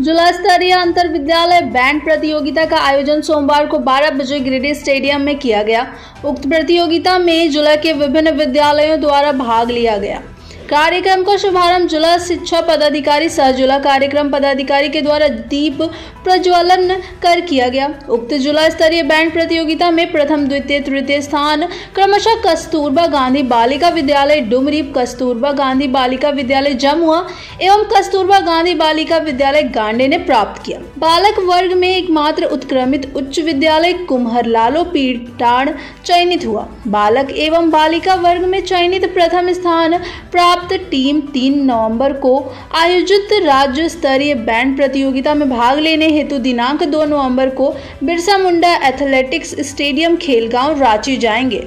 जिला स्तरीय अंतर विद्यालय बैंड प्रतियोगिता का आयोजन सोमवार को 12 बजे गिरिडीह स्टेडियम में किया गया। उक्त प्रतियोगिता में जिला के विभिन्न विद्यालयों द्वारा भाग लिया गया। कार्यक्रम का शुभारंभ जिला शिक्षा पदाधिकारी सह जिला कार्यक्रम पदाधिकारी के द्वारा दीप प्रज्वलन कर किया गया। उक्त जिला स्तरीय बैंड प्रतियोगिता में प्रथम, द्वितीय, तृतीय स्थान क्रमशः कस्तूरबा गांधी बालिका विद्यालय, डुमरी कस्तूरबा गांधी बालिका विद्यालय जमुआ एवं कस्तूरबा गांधी बालिका विद्यालय गांडे ने प्राप्त किया। बालक वर्ग में एकमात्र उत्क्रमित उच्च विद्यालय कुम्हर लालो पीटाण चयनित हुआ। बालक एवं बालिका वर्ग में चयनित प्रथम स्थान प्राप्त प्राप्त टीम 3 नवंबर को आयोजित राज्य स्तरीय बैंड प्रतियोगिता में भाग लेने हेतु दिनांक 2 नवंबर को बिरसा मुंडा एथलेटिक्स स्टेडियम खेलगांव रांची जाएँगे।